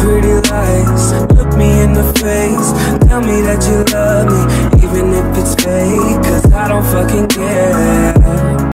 pretty lies. Look me in the face. Tell me that you love me Even if it's fake. Cause I don't fucking care.